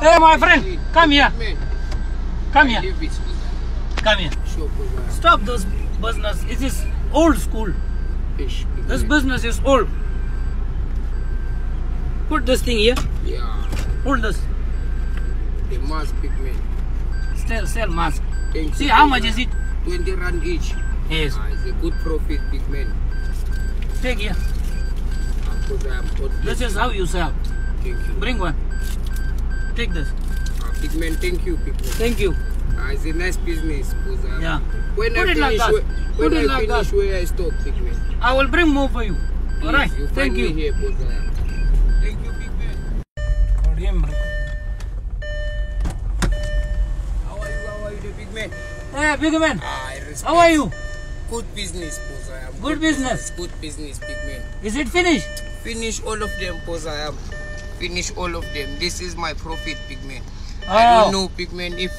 Hey, my friend, come here. Come here. leave it, Poza. Come here. Stop this business. It is old school. This business is old. Put this thing here. Yeah, Hold this. the mask, big man. Sell, sell mask. Thank See how much is it? 20 rand each. Yes. Ah, it's a good profit, big man. Take here. Ah, Poza, I'm God bless This is how you sell. Thank you. Bring one. Take this. Ah, big man, thank you, man. Thank you. Ah, it's a nice business, Poza. Yeah. When Put I it like finish, that. where, Put when it I like finish that. where I stop, big man. I will bring more for you. All right. Please, you Thank you. here, Poza. Thank you, big man. Call him. How are you? How are you, the big man? Hey, big man. Ah, How are you? Good business, Poza. Am Good business. Good business, big man. Is it finished? Finish all of them, Poza. I am. Finish all of them. This is my profit, big man. I Oh. don't know, big man, if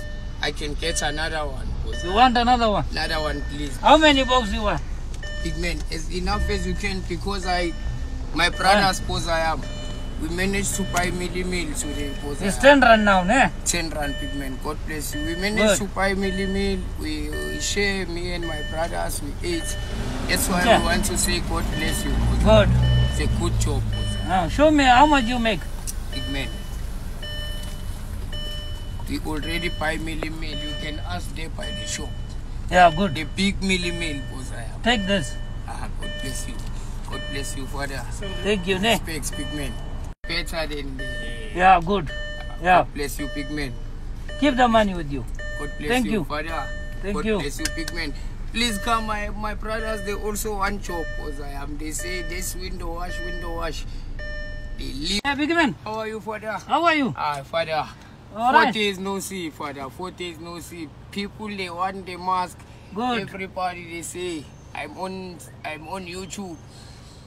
I can get another one, You want another one? Another one, please. How many boxes you want? Big man, as enough as you can because I, my brothers, Poza, I am. We managed to buy mealie meal today, Poza. It's 10 run now, ne? 10 rand, big man. God bless you. We managed Good. to buy mealie meal. We, we share, me and my brothers, we ate. That's why Yeah. we want to say God bless you. Good. It's a good job, Show me how much you make. big man. We already buy mealie meal. You can ask there by the shop. Yeah, good. The big mealie meal, Poza. Take this. Ah, God bless you. God bless you, Father. Thank you, ne? Specs, big man. Better than the. Yeah, good. Yeah. God bless you, big man. Keep the money with you. God bless Thank you, you. Father. Thank God you. bless you, big man. Please come, my my brothers. They also want job, cause I am. They say this window wash, window wash. Leave. Hey, big man. How are you, Father? How are you? Ah, Father. All Four right. days no see, Father. Four days no see. People they want the mask. Good. Everybody they say I'm on I'm on YouTube.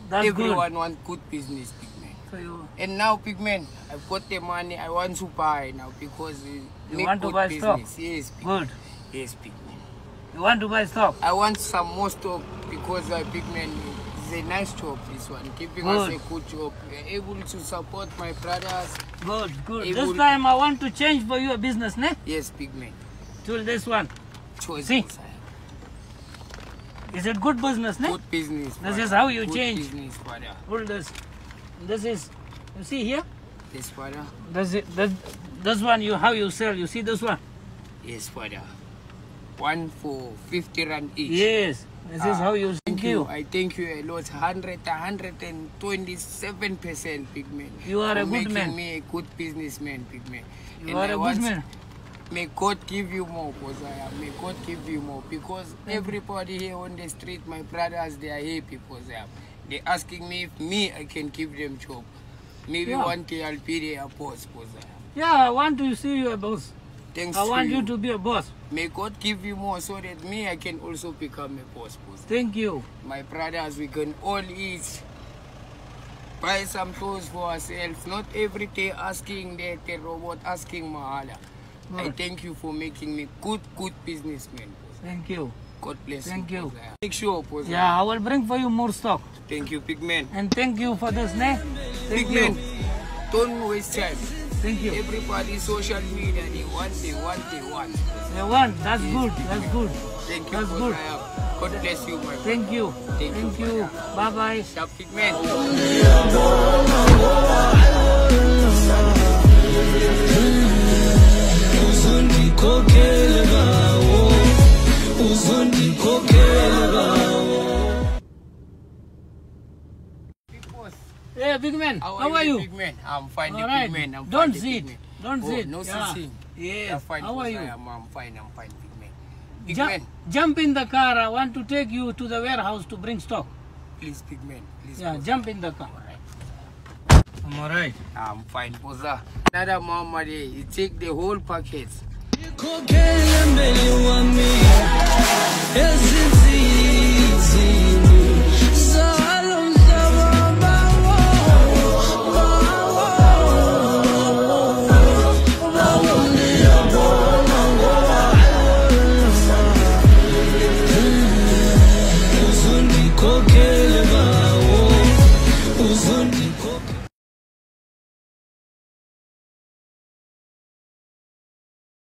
That's Everyone good. want good business, big man. So you, And now, big man, I've got the money. I want to buy now because You want to buy stock? Yes, big good. Yes, big man. You want to buy stock? I want some more stock because uh, big man is a nice job. This one giving us Good. a good job. We're able to support my brothers. Good, good. It This time I want to change for your business, ne? Yes, big man. To this one. Choice. See? Is it good business, ne? Good business. This is how you good change. business, father. Hold this. This is, you see here? Yes, father. This, is, this, this one, you how you sell. You see this one? Yes, father. One for 50 rand each. Yes. This is Ah, how you Thank you. I thank you a lot. 100, 127 percent, big man. You are a good man. me a good businessman, big man. You And are I a good man. May God give you more, Pozaya. May God give you more. Because everybody here on the street, my brothers, they are happy, Pozaya. They're asking me if me, I can give them job. Maybe Yeah. one day I'll be their boss, Pozaya. Yeah, I want to see you a boss. Thanks I to want you. you to be a boss. May God give you more so that me, I can also become a boss, Pozaya. Thank you. My brothers, we can all eat. Buy some clothes for ourselves. Not every day asking the, the robot, asking Mahala. I thank you for making me good, good businessman. Pozaya. Thank you. God bless Thank you. you. Pozaya. Make sure, Pozaya. Yeah, I will bring for you more stock. Thank you, big man. And thank you for this, ne? Thank Big you. man, don't waste time. Thank you. Everybody social media, they want, they want, they want. They want. That's good. That's good. Thank you, That's good. Pozaya. God bless you, my friend. Thank you. Thank you, Thank you. Bye bye. Sharp big man. uzondikhokhele bawo oh. uzondikhokhele bawo Hey, big man. How, How are you? Big man. I'm fine, All the right. big man. I'm Don't fine, the sit. big. Don't oh, sit. No Yeah. sitting. Yes. Yeah, fine, How are you? I am, I'm fine, I'm fine, big man. Big Ju- man, jump in the car. I want to take you to the warehouse to bring stock. please, big man. Please, Yeah, boss. jump in the car. I'm alright. I'm fine, boss. Another mama there, eh, you take the whole packet.